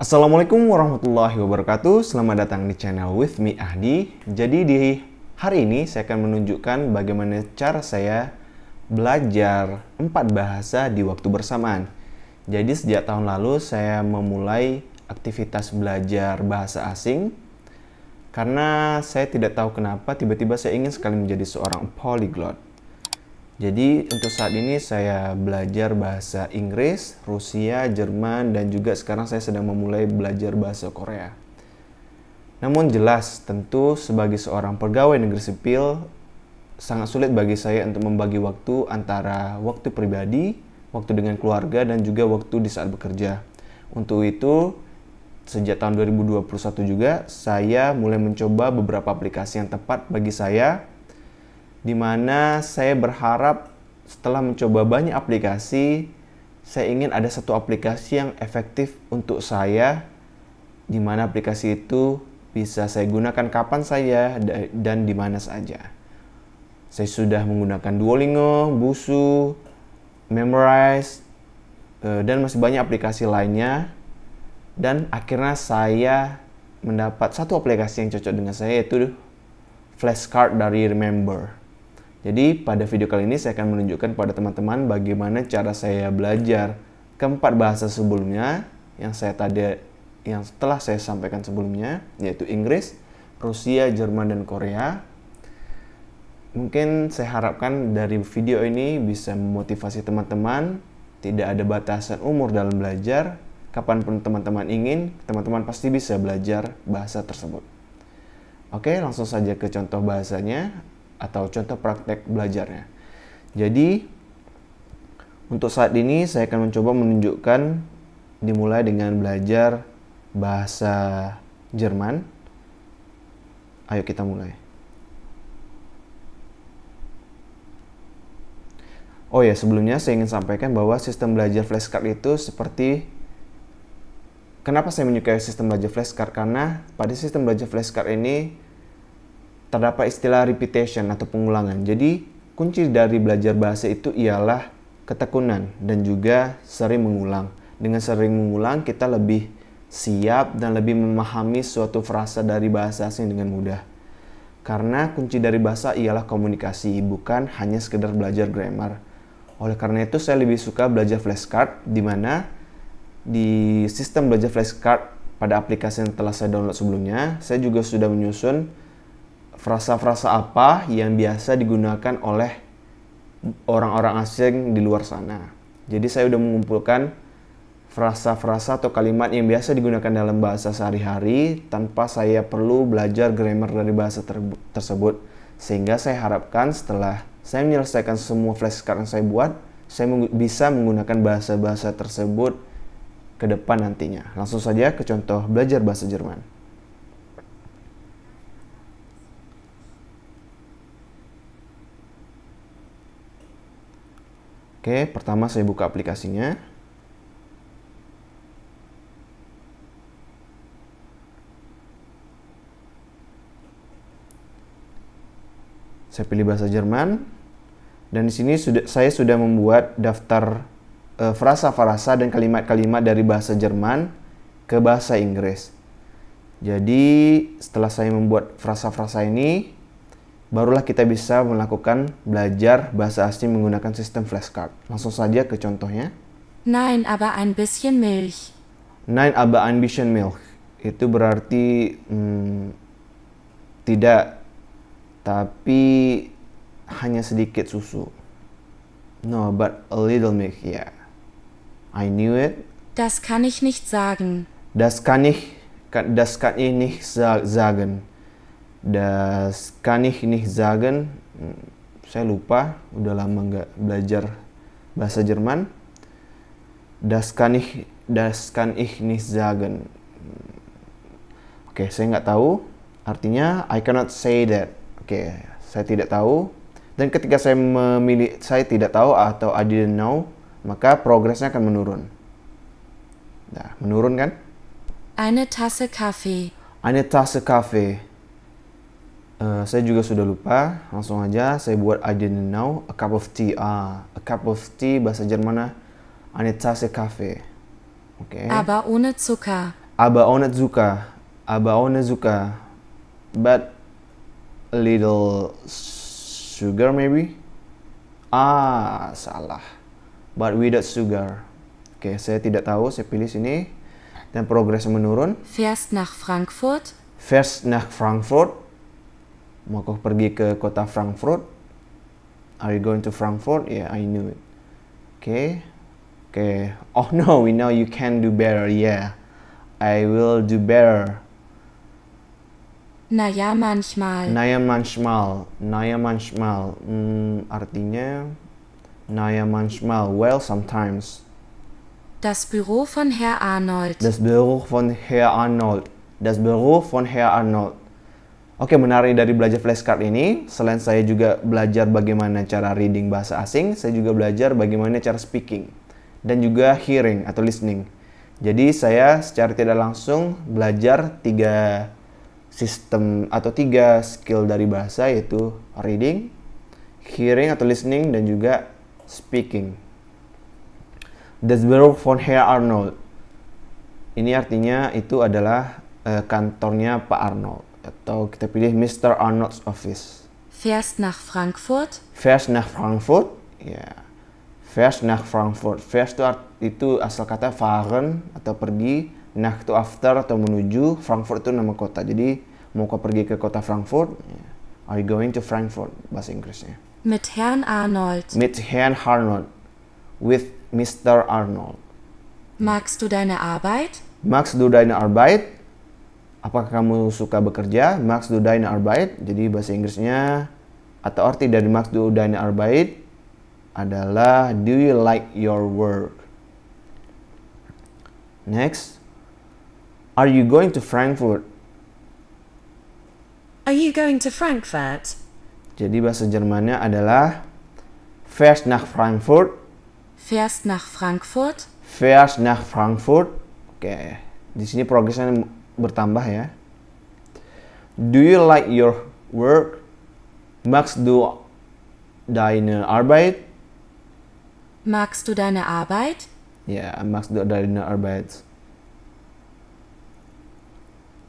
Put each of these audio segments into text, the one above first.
Assalamualaikum warahmatullahi wabarakatuh. Selamat datang di channel With Me Ahdi. Jadi di hari ini saya akan menunjukkan bagaimana cara saya belajar empat bahasa di waktu bersamaan. Jadi sejak tahun lalu saya memulai aktivitas belajar bahasa asing karena saya tidak tahu kenapa tiba-tiba saya ingin sekali menjadi seorang polyglot. Jadi untuk saat ini saya belajar bahasa Inggris, Rusia, Jerman, dan juga sekarang saya sedang memulai belajar bahasa Korea. Namun jelas, tentu sebagai seorang pegawai negeri sipil, sangat sulit bagi saya untuk membagi waktu antara waktu pribadi, waktu dengan keluarga, dan juga waktu di saat bekerja. Untuk itu, sejak tahun 2021 juga, saya mulai mencoba beberapa aplikasi yang tepat bagi saya di mana saya berharap setelah mencoba banyak aplikasi, saya ingin ada satu aplikasi yang efektif untuk saya, di mana aplikasi itu bisa saya gunakan kapan saya dan di mana saja. Saya sudah menggunakan Duolingo, Busu, Memorize, eh, dan masih banyak aplikasi lainnya. Dan akhirnya saya mendapat satu aplikasi yang cocok dengan saya yaitu flashcard dari Remember. Jadi pada video kali ini saya akan menunjukkan pada teman-teman bagaimana cara saya belajar keempat bahasa sebelumnya yang saya tadi yang setelah saya sampaikan sebelumnya yaitu Inggris, Rusia, Jerman dan Korea. Mungkin saya harapkan dari video ini bisa memotivasi teman-teman, tidak ada batasan umur dalam belajar, kapan pun teman-teman ingin, teman-teman pasti bisa belajar bahasa tersebut. Oke, langsung saja ke contoh bahasanya atau contoh praktek belajarnya. Jadi untuk saat ini saya akan mencoba menunjukkan dimulai dengan belajar bahasa Jerman. Ayo kita mulai. Oh ya, sebelumnya saya ingin sampaikan bahwa sistem belajar flashcard itu seperti Kenapa saya menyukai sistem belajar flashcard? Karena pada sistem belajar flashcard ini terdapat istilah repetition atau pengulangan. Jadi, kunci dari belajar bahasa itu ialah ketekunan dan juga sering mengulang. Dengan sering mengulang, kita lebih siap dan lebih memahami suatu frasa dari bahasa asing dengan mudah. Karena kunci dari bahasa ialah komunikasi, bukan hanya sekedar belajar grammar. Oleh karena itu, saya lebih suka belajar flashcard, di mana di sistem belajar flashcard pada aplikasi yang telah saya download sebelumnya, saya juga sudah menyusun frasa-frasa apa yang biasa digunakan oleh orang-orang asing di luar sana. Jadi saya sudah mengumpulkan frasa-frasa atau kalimat yang biasa digunakan dalam bahasa sehari-hari tanpa saya perlu belajar grammar dari bahasa ter tersebut. Sehingga saya harapkan setelah saya menyelesaikan semua flashcard yang saya buat, saya meng bisa menggunakan bahasa-bahasa tersebut ke depan nantinya. Langsung saja ke contoh belajar bahasa Jerman. Oke, pertama saya buka aplikasinya. Saya pilih bahasa Jerman. Dan di sini sudah saya sudah membuat daftar uh, frasa-frasa dan kalimat-kalimat dari bahasa Jerman ke bahasa Inggris. Jadi, setelah saya membuat frasa-frasa ini, barulah kita bisa melakukan belajar bahasa asing menggunakan sistem flashcard. Langsung saja ke contohnya. Nein, aber ein bisschen Milch. Nein, aber ein bisschen Milch. Itu berarti hmm, tidak, tapi hanya sedikit susu. No, but a little milk, yeah. I knew it. Das kann ich nicht sagen. Das kann ich, das kann ich nicht sagen. Das kann ich nicht sagen. Saya lupa, udah lama nggak belajar bahasa Jerman. Das kann ich, das kann ich nicht sagen. Oke, okay, saya nggak tahu. Artinya I cannot say that. Oke, okay, saya tidak tahu. Dan ketika saya memilih saya tidak tahu atau I didn't know, maka progresnya akan menurun. Nah, menurun kan? Eine Tasse Kaffee. Eine Tasse Kaffee. Uh, saya juga sudah lupa. Langsung aja saya buat I didn't know. A cup of tea. Ah, a cup of tea bahasa Jerman Eine Tasse Kaffee. Oke. Okay. Aber ohne Zucker. Aber ohne Zucker. Aber ohne Zucker. But a little sugar maybe? Ah, salah. But without sugar. Oke, saya tidak tahu. Saya pilih sini. Dan progresnya menurun. Fährst nach Frankfurt? Fährst nach Frankfurt. Mau kau pergi ke kota Frankfurt? Are you going to Frankfurt? Yeah, I knew it. Okay. Okay. Oh no, we know you can do better. Yeah. I will do better. Na ja, manchmal. Naya manchmal. Naya manchmal. Hmm, artinya Naya manchmal. Well, sometimes. Das Büro von Herr Arnold. Das Büro von Herr Arnold. Das Büro von Herr Arnold. Oke, menarik dari belajar flashcard ini, selain saya juga belajar bagaimana cara reading bahasa asing, saya juga belajar bagaimana cara speaking dan juga hearing atau listening. Jadi saya secara tidak langsung belajar tiga sistem atau tiga skill dari bahasa yaitu reading, hearing atau listening dan juga speaking. Das Büro von Herr Arnold. Ini artinya itu adalah uh, kantornya Pak Arnold atau kita pilih Mr. Arnold's office. Fährst nach Frankfurt? Fährst nach Frankfurt? Ya. Yeah. Fährst nach Frankfurt. Fährst itu, itu asal kata fahren atau pergi. Nach itu after atau menuju. Frankfurt itu nama kota. Jadi mau kau pergi ke kota Frankfurt? Yeah. Are you going to Frankfurt? Bahasa Inggrisnya. Mit Herrn Arnold. Mit Herrn Arnold. With Mr. Arnold. Magst du deine Arbeit? Magst du deine Arbeit? Apakah kamu suka bekerja? Magst du deine Arbeit? Jadi bahasa Inggrisnya atau arti dari magst du deine Arbeit adalah do you like your work? Next, are you going to Frankfurt? Are you going to Frankfurt? Jadi bahasa Jermannya adalah fährst nach Frankfurt. Fährst nach Frankfurt? Fährst nach Frankfurt. Oke, di sini progresnya bertambah ya. Do you like your work? Magst du deine Arbeit? Magst du deine Arbeit? Ja, magst du deine Arbeit?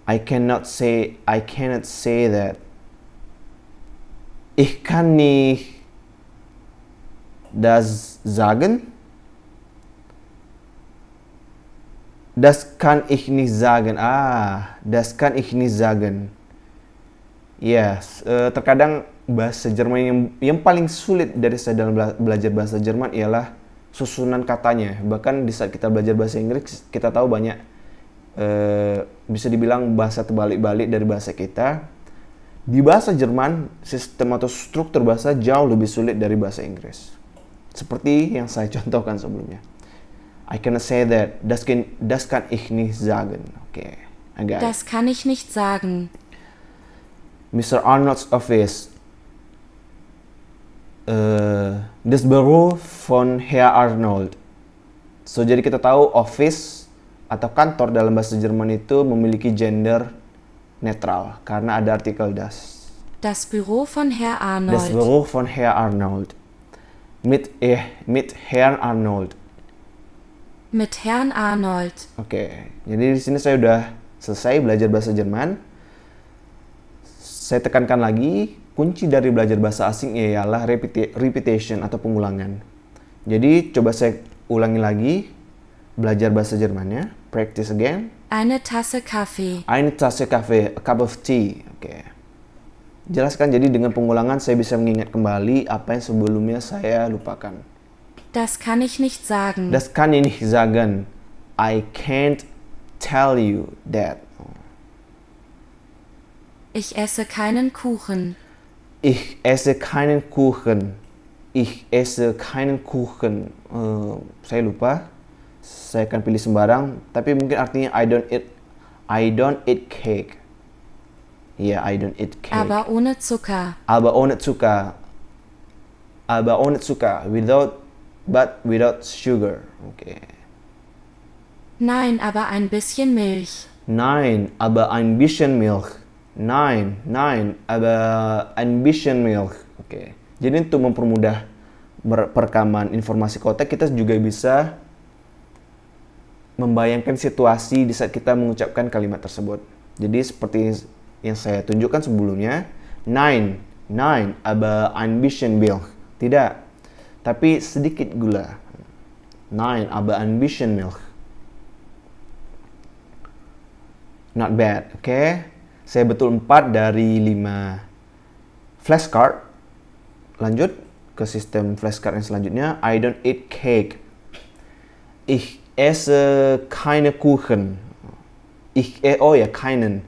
I cannot say I cannot say that. Ich kann nicht das sagen. Das kann ich nicht sagen. Ah, das kann ich nicht sagen. Yes, uh, terkadang bahasa Jerman yang yang paling sulit dari saya dalam bela belajar bahasa Jerman ialah susunan katanya. Bahkan di saat kita belajar bahasa Inggris, kita tahu banyak uh, bisa dibilang bahasa terbalik-balik dari bahasa kita. Di bahasa Jerman, sistem atau struktur bahasa jauh lebih sulit dari bahasa Inggris. Seperti yang saya contohkan sebelumnya. I cannot say that. Das kann, das kann ich nicht sagen. Okay, got Das kann ich nicht sagen. Mr. Arnold's office. Uh, das Büro von Herr Arnold. So jadi kita tahu office atau kantor dalam bahasa Jerman itu memiliki gender netral karena ada artikel das. Das Büro von Herr Arnold. Das Büro von Herr Arnold. Mit eh mit Herrn Arnold. Mit Herrn Arnold. Oke, jadi di sini saya udah selesai belajar bahasa Jerman. Saya tekankan lagi, kunci dari belajar bahasa asing ialah repeti repetition atau pengulangan. Jadi coba saya ulangi lagi belajar bahasa Jermannya. Practice again. Eine Tasse Kaffee. Eine Tasse Kaffee, a cup of tea. Oke. Jelaskan jadi dengan pengulangan saya bisa mengingat kembali apa yang sebelumnya saya lupakan. Das kann ich nicht sagen. Das kann ich nicht sagen. I can't tell you that. Ich esse keinen Kuchen. Ich esse keinen Kuchen. Ich esse keinen Kuchen. Uh, saya lupa. Saya akan pilih sembarang, tapi mungkin artinya I don't eat I don't eat cake. Yeah, I don't eat cake. Aber ohne Zucker. Aber ohne Zucker. Aber ohne Zucker. Without but without sugar. Okay. Nein, aber ein bisschen Milch. Nein, aber ein bisschen Milch. Nein, nein, aber ein bisschen Milch. Oke. Okay. Jadi untuk mempermudah perekaman informasi kotak kita juga bisa membayangkan situasi di saat kita mengucapkan kalimat tersebut. Jadi seperti yang saya tunjukkan sebelumnya, nine, nine, aber ambition milk. Tidak, tapi sedikit gula. Nine, aber ambition milk. Not bad, oke? Okay? Saya betul 4 dari 5 flashcard. Lanjut ke sistem flashcard yang selanjutnya. I don't eat cake. Ich esse keine Kuchen. Ich eh, oh ya keinen.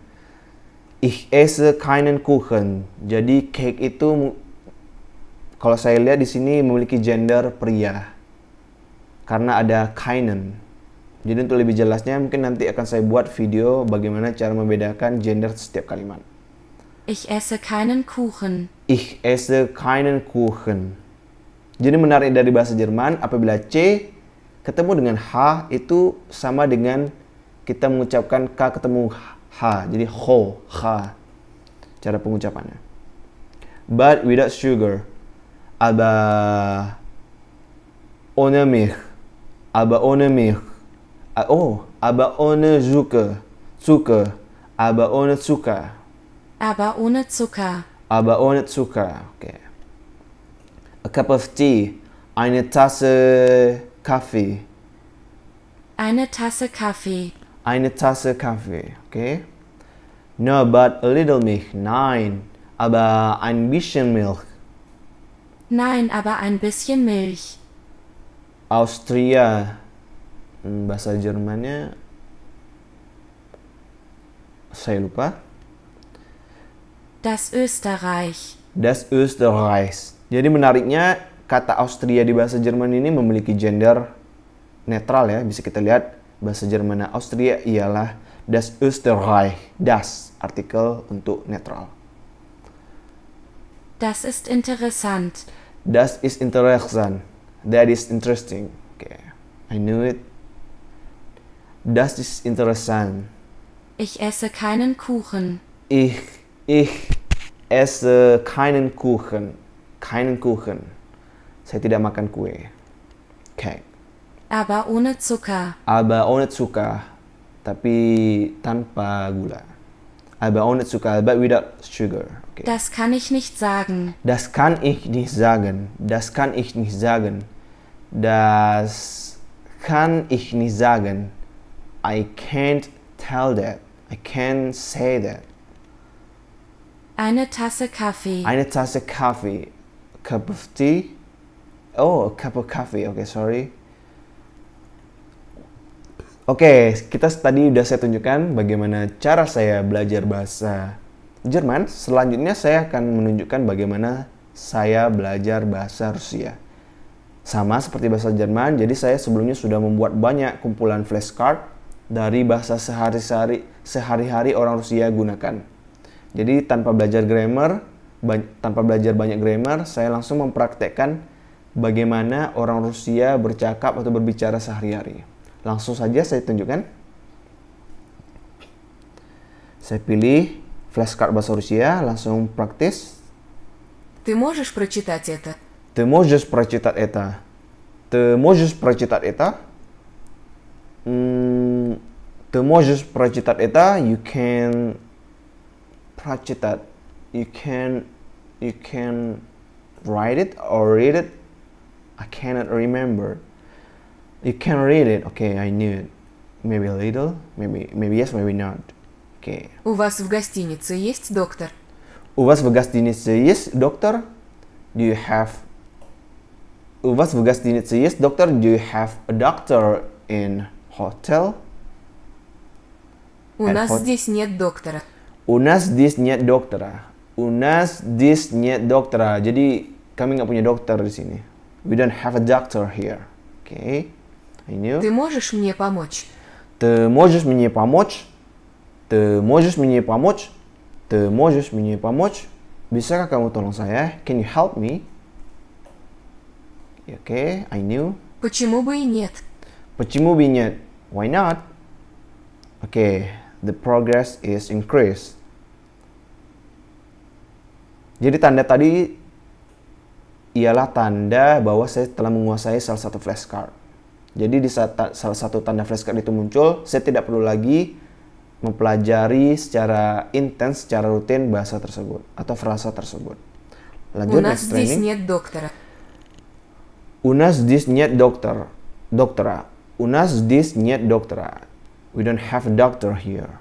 Ich esse keinen Kuchen. Jadi cake itu kalau saya lihat di sini memiliki gender pria. Karena ada keinen. Jadi untuk lebih jelasnya mungkin nanti akan saya buat video bagaimana cara membedakan gender setiap kalimat. Ich esse keinen Kuchen. Ich esse keinen Kuchen. Jadi menarik dari bahasa Jerman apabila C ketemu dengan H itu sama dengan kita mengucapkan K ketemu H. Jadi ho, H. Cara pengucapannya. But without sugar. Aber ohne Milch. Aber ohne Milch Uh, oh, aber ohne Zucker. Zucker. Aber ohne Zucker. Aber ohne Zucker. Aber ohne Zucker. Okay. A cup of tea. Eine Tasse Kaffee. Eine Tasse Kaffee. Eine Tasse Kaffee. Okay. No, but a little milk. Nein. Aber ein bisschen Milch. Nein, aber ein bisschen Milch. Austria. Hmm, bahasa Jermannya saya lupa. Das Österreich. Das Österreich. Jadi menariknya kata Austria di bahasa Jerman ini memiliki gender netral ya. Bisa kita lihat bahasa Jerman Austria ialah das Österreich. Das artikel untuk netral. Das ist interessant. Das ist interessant. That is interesting. Okay. I knew it. Das ist interessant. Ich esse keinen Kuchen. Ich, ich esse keinen Kuchen. Keinen Kuchen. Saya tidak makan kue. Okay. Aber ohne Zucker. Aber ohne Zucker. Tapi tanpa gula. Aber ohne Zucker, but without sugar. Okay. Das kann ich nicht sagen. Das kann ich nicht sagen. Das kann ich nicht sagen. Das kann ich nicht sagen. I can't tell that. I can't say that. Eine Tasse Kaffee. Eine Tasse Kaffee. A cup of tea. Oh, a cup of coffee. Okay, sorry. Oke, kita tadi udah saya tunjukkan bagaimana cara saya belajar bahasa Jerman. Selanjutnya saya akan menunjukkan bagaimana saya belajar bahasa Rusia. Sama seperti bahasa Jerman, jadi saya sebelumnya sudah membuat banyak kumpulan flashcard dari bahasa sehari-hari sehari-hari orang Rusia gunakan. Jadi tanpa belajar grammar, tanpa belajar banyak grammar, saya langsung mempraktekkan bagaimana orang Rusia bercakap atau berbicara sehari-hari. Langsung saja saya tunjukkan. Saya pilih flashcard bahasa Rusia, langsung praktis. Ты можешь прочитать это? Ты можешь прочитать это? Ты можешь прочитать это? Hmm, ты можешь прочитать это? You can прочитать. You can you can write it or read it. I cannot remember. You can read it. Okay, I knew it. Maybe a little. Maybe maybe yes, maybe not. Okay. У вас в гостинице есть доктор? У вас в гостинице есть доктор? Do you have У вас в гостинице есть доктор? Do you have a doctor in hotel? У At нас hot- здесь нет доктора. У нас здесь нет доктора. У нас здесь нет доктора. Jadi kami nggak punya dokter di sini. We don't have a doctor here. Okay. I knew. Ты можешь мне помочь? Ты можешь мне помочь? Ты можешь мне помочь? Ты можешь мне помочь? Bisakah kamu tolong saya? Can you help me? Okay, I knew. Почему бы и нет? Почему бы нет? Why not? Okay, the progress is increased. Jadi tanda tadi ialah tanda bahwa saya telah menguasai salah satu flashcard. Jadi di saat ta- salah satu tanda flashcard itu muncul, saya tidak perlu lagi mempelajari secara intens, secara rutin bahasa tersebut atau frasa tersebut. У Lanjut нас next здесь training. нет доктора. У нас здесь нет доктор, доктора. У нас здесь нет доктора. We don't have a doctor here.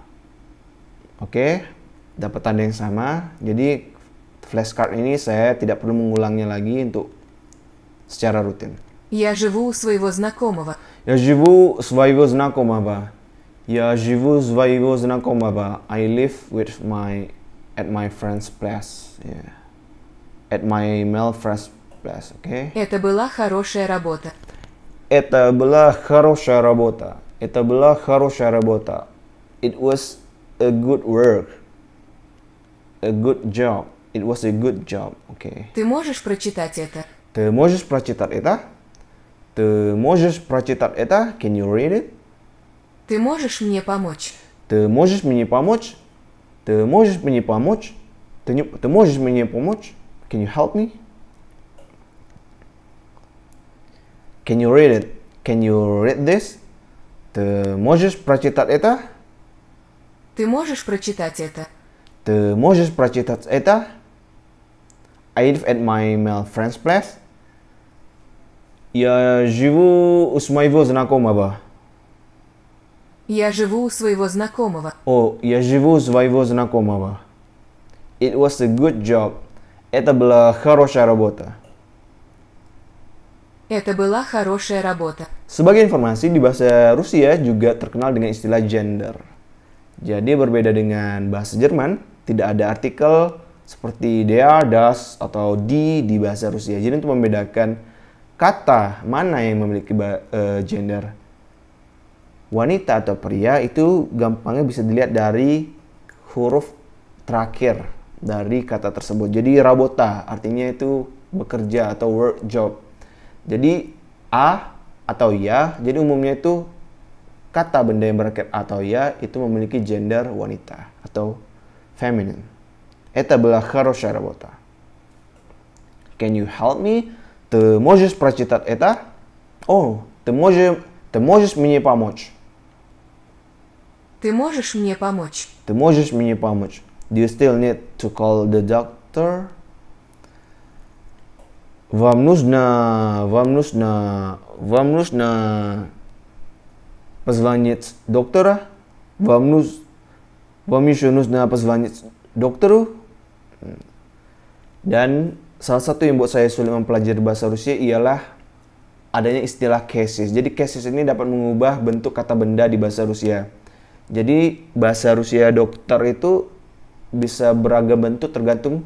Oke, dapat tanda yang sama. Jadi flashcard ini saya tidak perlu mengulangnya lagi untuk secara rutin. Я живу у своего знакомого. Я живу у своего знакомого. Я живу у своего знакомого. I live with my at my friend's place. Yeah. At my male friend's place. Okay. Это была хорошая работа. Это была хорошая работа. Это была хорошая работа. It was a good work. A good job. It was a good job. Okay. Ты можешь прочитать это? Ты можешь прочитать это? Ты можешь прочитать это? Can you read it? Ты можешь мне помочь? Ты можешь мне помочь? Ты можешь мне помочь? Ты, не, ты можешь мне помочь? Can you help me? Can you read it? Can you read this? Ты можешь прочитать это? Ты можешь прочитать это? Ты можешь прочитать это? I live at my male friend's place. Я живу у своего знакомого. Я живу у своего знакомого. О, я живу у своего знакомого. It was a good job. Это была хорошая работа. Это была хорошая работа. Sebagai informasi, di bahasa Rusia juga terkenal dengan istilah gender. Jadi berbeda dengan bahasa Jerman, tidak ada artikel seperti der, das, atau die di bahasa Rusia. Jadi untuk membedakan kata mana yang memiliki uh, gender wanita atau pria itu gampangnya bisa dilihat dari huruf terakhir dari kata tersebut. Jadi rabota artinya itu bekerja atau work job. Jadi a atau ya, jadi umumnya itu kata benda yang berakhir atau ya itu memiliki gender wanita atau feminine. Eta belah rabota. Can you help me? Ты можешь прочитать это? О, ты можешь, ты можешь мне помочь? Ты можешь мне помочь? Ты можешь мне помочь? Do you still need to call the doctor? Вам нужно, вам нужно, вам нужно позвонить доктора? Вам нужно, вам еще нужно позвонить доктору? Dan salah satu yang buat saya sulit mempelajari bahasa Rusia ialah adanya istilah cases. Jadi cases ini dapat mengubah bentuk kata benda di bahasa Rusia. Jadi bahasa Rusia dokter itu bisa beragam bentuk tergantung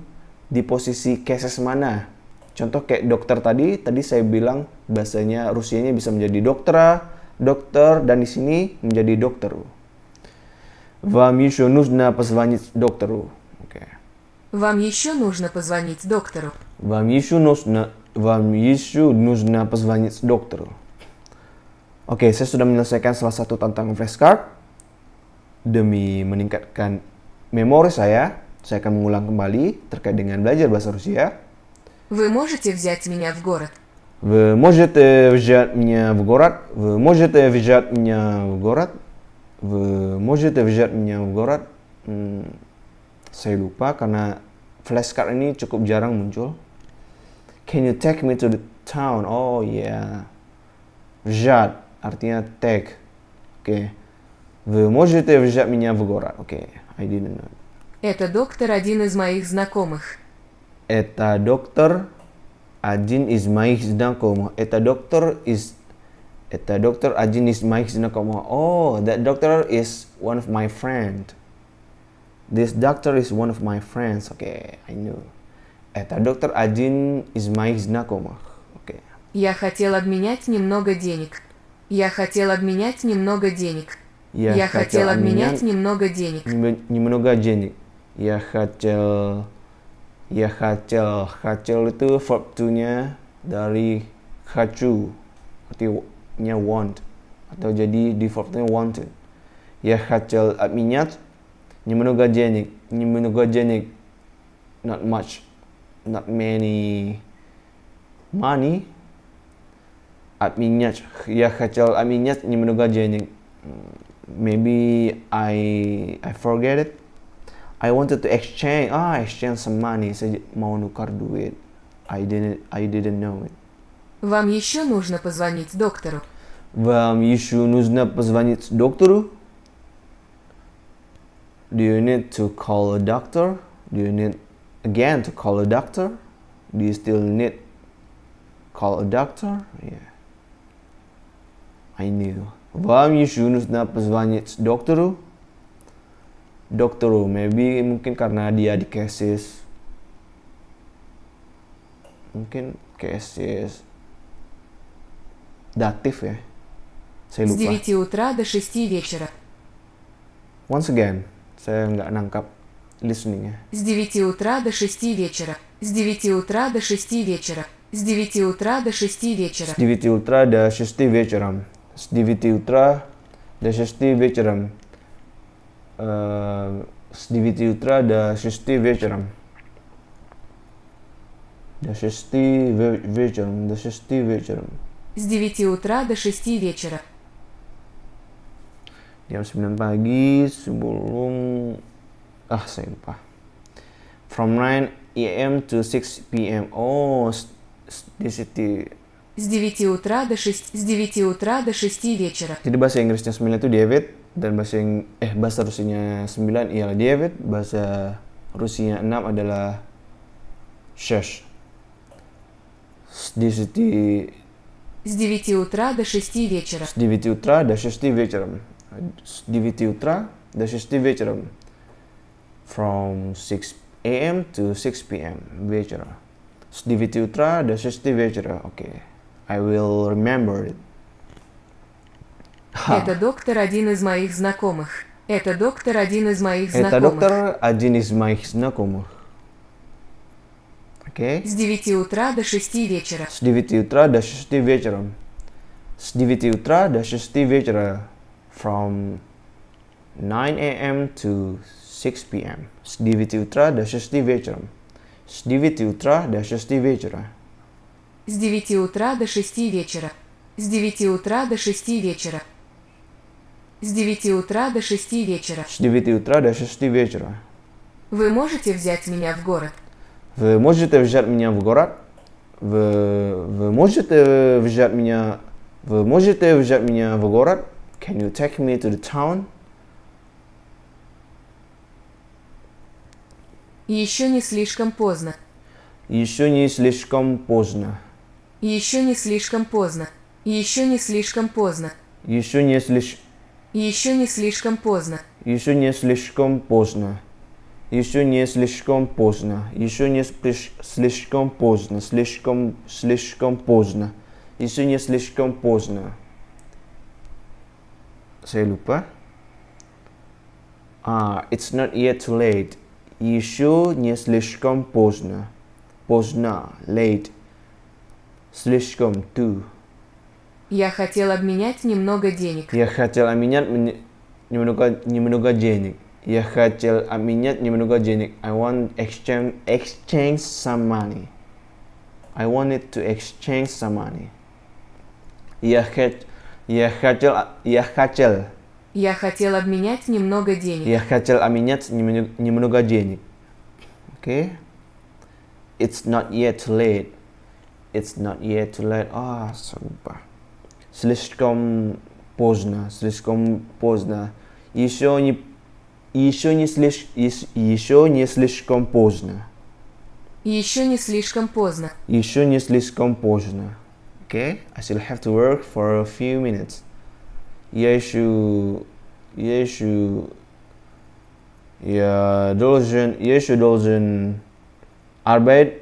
di posisi cases mana. Contoh kayak dokter tadi, tadi saya bilang bahasanya Rusianya bisa menjadi doktera, dokter, dan di sini menjadi dokteru. Вам еще нужно позвонить доктору. Oke. Вам еще нужно позвонить доктору. Вам еще нужно, вам еще нужно позвонить доктору. Oke, saya sudah menyelesaikan salah satu tantangan flashcard. Demi meningkatkan memori saya, saya akan mengulang kembali terkait dengan belajar bahasa Rusia. Вы можете взять меня в город? Вы можете взять меня в город? Вы можете взять меня в город? Вы можете взять меня в город? Hmm, saya lupa karena flashcard ini cukup jarang muncul. Can you take me to the town? Oh yeah. Взять artinya take. Oke. Вы можете взять меня в город? Oke, I didn't know. Это доктор один из моих знакомых. Это доктор один из моих знакомых. Это доктор из это доктор один из моих знакомых. Oh, that doctor is one of my friend. This doctor is one of my friends. Okay, I knew. Это доктор один из моих знакомых. Okay. Я хотел обменять немного денег. Я хотел обменять немного денег. Я, хотел обменять немного денег. нем- немного денег. Я хотел я хотел хотел itu verb to-nya dari хочу artinya want atau jadi di verb to-nya wanted. Я хотел обменять немного денег. Немного денег not much not many money обменять. Я хотел обменять немного денег. Maybe I I forget it. I wanted to exchange. Ah, exchange some money. Saya mau nukar duit. I didn't I didn't know it. Вам еще нужно позвонить доктору. Вам еще нужно позвонить доктору? Do you need to call a doctor? Do you need again to call a doctor? Do you still need call a doctor? Yeah. I knew. Вам еще нужно позвонить доктору? Доктору, maybe mungkin karena dia di cases. Mungkin cases datif ya. Saya С lupa. 9 утра до 6 вечера. Once again, saya nggak nangkap listening. С 9 утра до 6 вечера. С 9 утра до 6 вечера. С 9 утра до 6 вечера. С 9 утра до 6 вечером. С 9 утра до 6 вечером. Э, С 9 утра до 6 вечером. До 6 ве- вечером. До 6 вечером. С 9 утра до 6 вечера. Jam 9 pagi sebelum... Ah, saya lupa. From 9 a.m. to 6 p.m. Oh, s- s- di situ. С 9 утра до 6 с 9 утра до 6 вечера. Jadi bahasa Inggrisnya 9 itu David dan bahasa yang eh bahasa Rusianya 9 ialah David, bahasa Rusianya 6 adalah Shesh. Di situ С 9 утра до 6 вечера. с 9 утра до 6 вечером. С 9 утра до 6 вечером. From 6 a.m. to 6 p.m. вечера. С 9 утра до 6 вечера. Окей. I will remember it. Ха. Это доктор один из моих знакомых. Это доктор один из моих Это знакомых. доктор один из моих знакомых. Окей? С 9 утра до 6 вечера. С 9 утра до 6 вечера. С 9 утра до 6 вечера. From 9 a.m. to 6 p.m. С 9 утра до 6 вечера. С 9 утра до 6 вечера. С 9 утра до 6 вечера. С 9 утра до 6 вечера. С 9 утра до 6 вечера. С 9 утра до 6 вечера. Вы можете взять меня в город? Вы можете взять меня в город? Вы, вы можете взять меня... Вы можете взять меня в город? Can you take me to the town? Еще не слишком поздно. Еще не слишком поздно. Еще не слишком поздно. Еще не слишком поздно. Еще не слиш... Еще не слишком поздно. Еще не слишком поздно. Еще не слишком поздно. Еще не слиш- слишком поздно. Слишком, слишком поздно. Еще не слишком поздно. Saya lupa. Ah, it's not yet too late. Еще не слишком поздно. Поздно. Late. Слишком too. Я хотел обменять немного денег. Я хотел обменять немного, немного денег. Я хотел обменять немного денег. I want exchange exchange some money. I wanted to exchange some money. Я хот я хотел я хотел Я хотел обменять немного денег. я хотел обменять немного, немного денег. Okay? It's not yet late. It's not yet too late. Ah, sumpah. Слишком поздно, слишком поздно. Еще не, еще не слиш, еще не слишком поздно. Еще не слишком поздно. Еще не слишком поздно. Okay? I still have to work for a few minutes. Я еще... Я еще... Я должен... Я еще должен... Arbeit.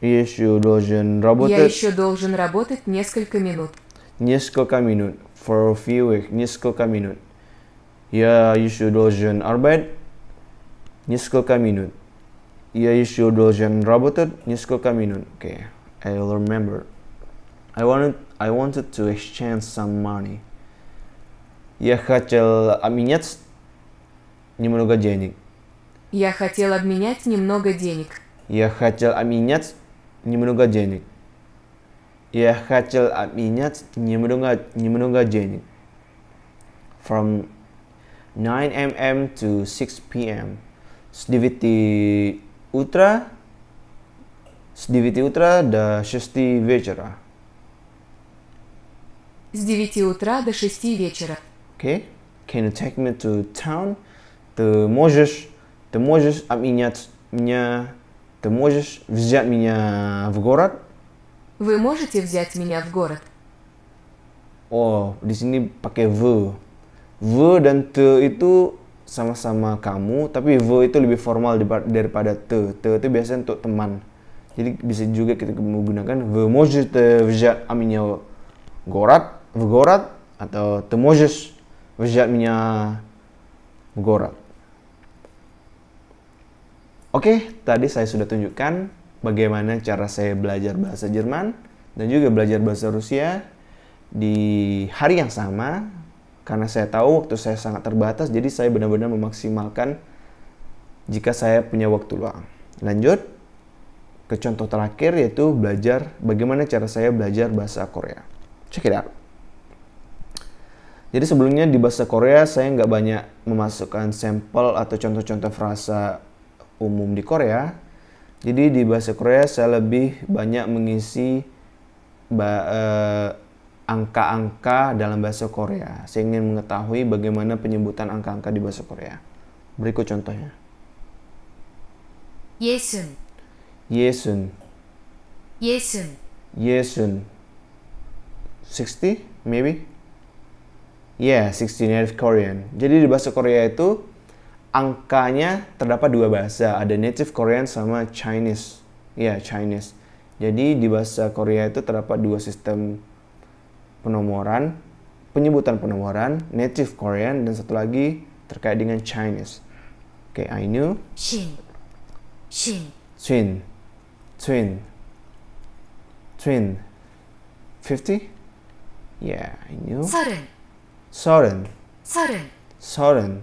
Я еще должен Я работать еще должен работать несколько минут. несколько минут. For a few weeks. Несколько минут. Я еще должен arbeit несколько минут. Я еще должен работать несколько минут. Okay, I'll remember. I wanted, I wanted to exchange some money. Я хотел обменять немного денег. Я хотел обменять немного денег. Я хотел обменять немного денег. Я хотел обменять немного, немного денег. From 9 a.m. to 6 p.m. С 9 утра с 9 утра до 6 вечера. С 9 утра до 6 вечера. Okay? Can you take me to town? Ты можешь, ты можешь обменять меня, ты можешь взять меня в город? Вы можете взять меня в город? Oh, di sini pakai v. V dan te itu sama-sama kamu, tapi v itu lebih formal daripada- daripada te. Te itu biasanya untuk teman. Jadi bisa juga kita menggunakan вы можете взять меня в город, в город atau ты можешь взять меня в город. Oke, tadi saya sudah tunjukkan bagaimana cara saya belajar bahasa Jerman dan juga belajar bahasa Rusia di hari yang sama karena saya tahu waktu saya sangat terbatas jadi saya benar-benar memaksimalkan jika saya punya waktu luang. Lanjut ke contoh terakhir yaitu belajar bagaimana cara saya belajar bahasa Korea. Check it out. Jadi sebelumnya di bahasa Korea saya nggak banyak memasukkan sampel atau contoh-contoh frasa umum di Korea. Jadi di bahasa Korea saya lebih banyak mengisi eh, angka-angka uh, dalam bahasa Korea. Saya ingin mengetahui bagaimana penyebutan angka-angka di bahasa Korea. Berikut contohnya. Yesun. Yesun. Yesun. Yesun. 60 maybe? Yeah, 60 native Korean. Jadi di bahasa Korea itu angkanya terdapat dua bahasa, ada native Korean sama Chinese. Ya, yeah, Chinese. Jadi di bahasa Korea itu terdapat dua sistem penomoran, penyebutan penomoran, native Korean dan satu lagi terkait dengan Chinese. Oke, okay, I knew. 신, 신, Twin, twin, twin. 50? Yeah, I knew. 서른, Soren, 서른,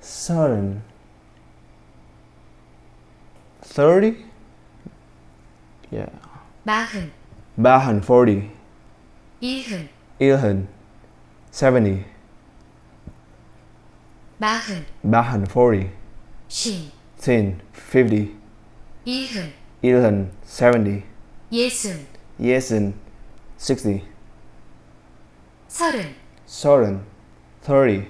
Soren, Soren. 30? Yeah. 마흔, Bahan, 40. 일흔, Ilhan, 70. 마흔, Bahan, 40. 신, Tin, 50. 일흔, Ilhan, 70. 예순, Yesen, 60. 서른, Soren, 30.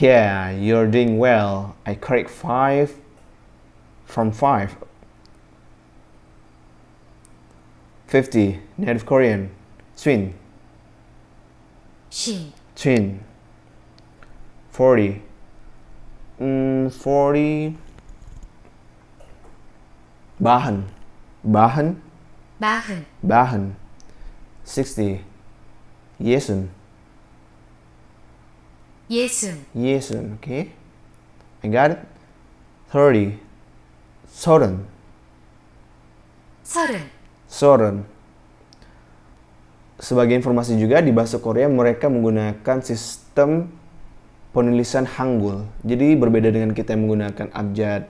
Yeah, you're doing well. I correct 5 from 5. 50. Native Korean. Twin. 신, Twin. 40. Mm, 40. Bahan. Bahan. 마흔, Bahan. 60. Yesun. 예순, Yesun, okay? I got it. 30. Soren. 서른, Soren. Sebagai informasi juga di bahasa Korea mereka menggunakan sistem penulisan Hangul. Jadi berbeda dengan kita yang menggunakan abjad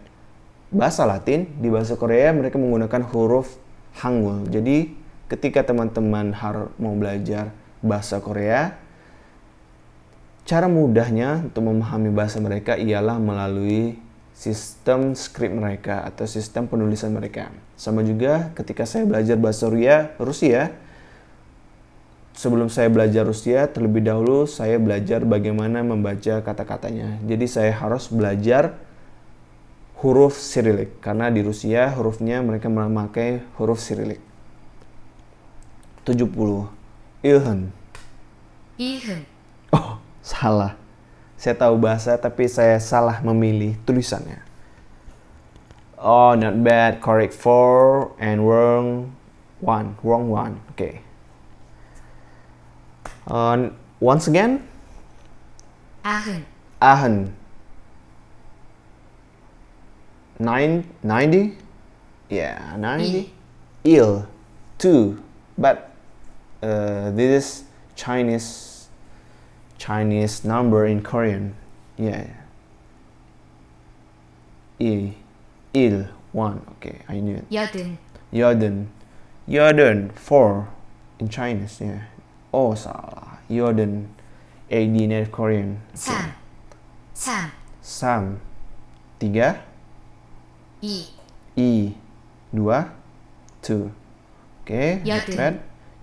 bahasa Latin, di bahasa Korea mereka menggunakan huruf Hangul. Jadi ketika teman-teman har mau belajar bahasa Korea, cara mudahnya untuk memahami bahasa mereka ialah melalui sistem skrip mereka atau sistem penulisan mereka. Sama juga ketika saya belajar bahasa Rusia, Rusia sebelum saya belajar Rusia, terlebih dahulu saya belajar bagaimana membaca kata-katanya. Jadi saya harus belajar huruf Cyrillic karena di Rusia hurufnya mereka memakai huruf Cyrillic. 70. Ilhan. Ihan. Oh, salah. Saya tahu bahasa tapi saya salah memilih tulisannya. Oh, not bad. Correct four and wrong one. Wrong one. Okay. Uh, once again. Ahen. Ahen. Nine, 90? Yeah, ninety. E. Il. Two. But uh, this is Chinese Chinese number in Korean. Yeah. I, il, one. Okay, I knew it. 여든, Jordan. Jordan, four in Chinese ya. Oh salah. Jordan, AD Korean. 3、3、Sam, Sam. tiga. I. I. dua. Two. Okay.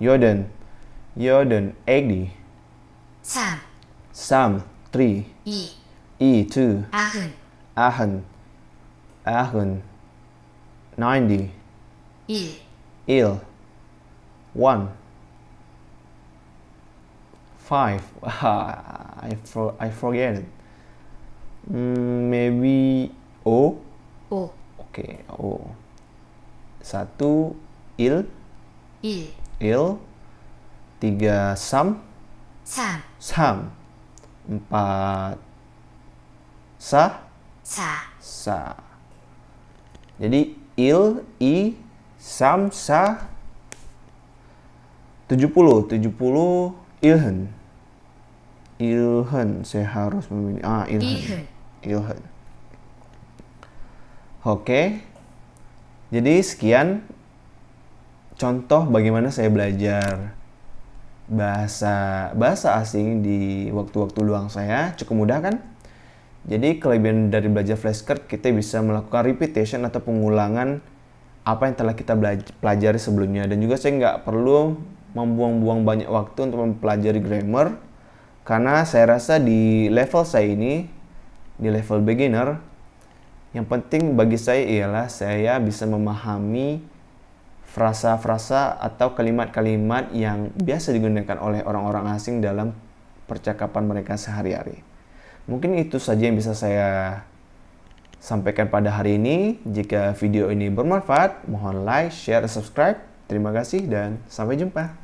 Jordan. Jordan 80 Sam. Sam 3 E. E 2 Ahun Ahun Ahun 90 Il Il 1 5 I, for, I forget it. Mm, maybe O. O. Okay O. Satu il il il, tiga sam, sam, sam, empat sa, sa, sa. Jadi il, i, sam, sa, 70, 70 ilhen. Ilhen, saya harus memilih. Ah, ilhen. Ilhen. Oke. Okay. Jadi sekian contoh bagaimana saya belajar bahasa bahasa asing di waktu-waktu luang saya cukup mudah kan? Jadi kelebihan dari belajar flashcard kita bisa melakukan repetition atau pengulangan apa yang telah kita pelajari sebelumnya. Dan juga saya nggak perlu membuang-buang banyak waktu untuk mempelajari grammar karena saya rasa di level saya ini di level beginner yang penting bagi saya ialah saya bisa memahami frasa-frasa atau kalimat-kalimat yang biasa digunakan oleh orang-orang asing dalam percakapan mereka sehari-hari. Mungkin itu saja yang bisa saya sampaikan pada hari ini. Jika video ini bermanfaat, mohon like, share, subscribe. Terima kasih dan sampai jumpa.